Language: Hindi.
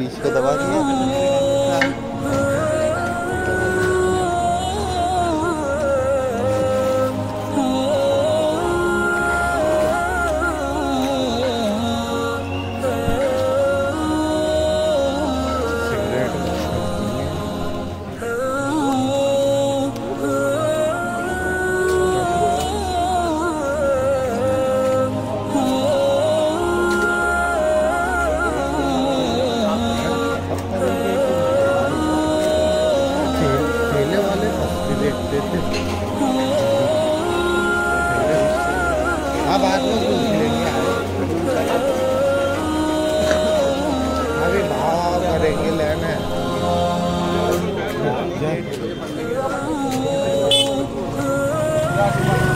बीच को दबा दिया। अब में कुछ मिलेंगे अभी भाव करेंगे लेने Thank